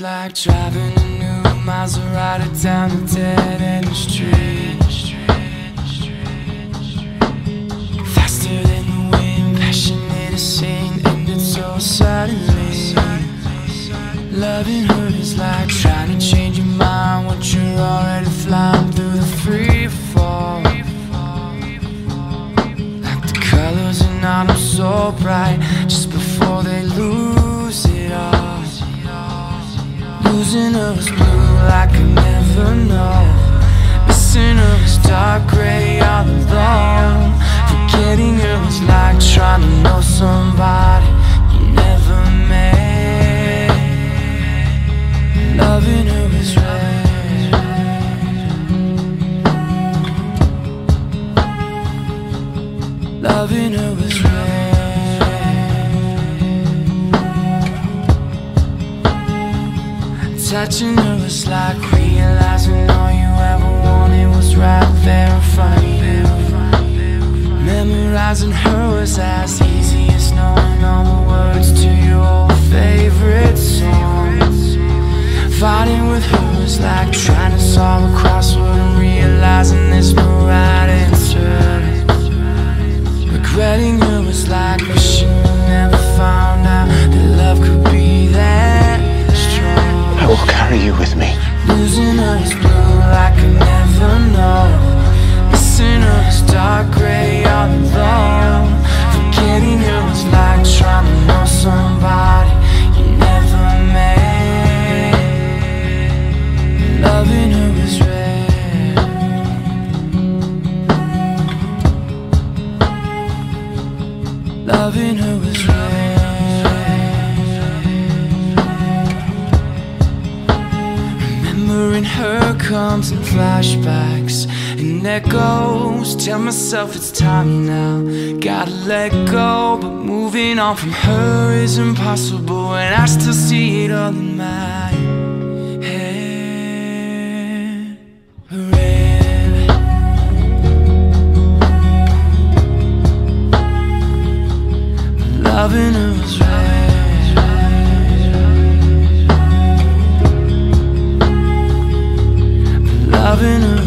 like driving a new Maserati down a dead end street. Faster than the wind, passionate as sin, ended so suddenly. Loving her is like trying to change your mind when you're already flying through the free fall. Like the colors in autumn so bright, Losing is blue like I never know. Missing is dark gray Touching her was like realizing all you ever wanted was right there in front of you. Memorizing her was as easy as knowing all the words to your old favorite song. Fighting with her was like trying to solve a crossword and realizing there's no right Loving her was red. Remembering her comes in flashbacks and echoes. Tell myself it's time now. Gotta let go, but moving on from her is impossible. And I still see it all in my Loving her was right Loving her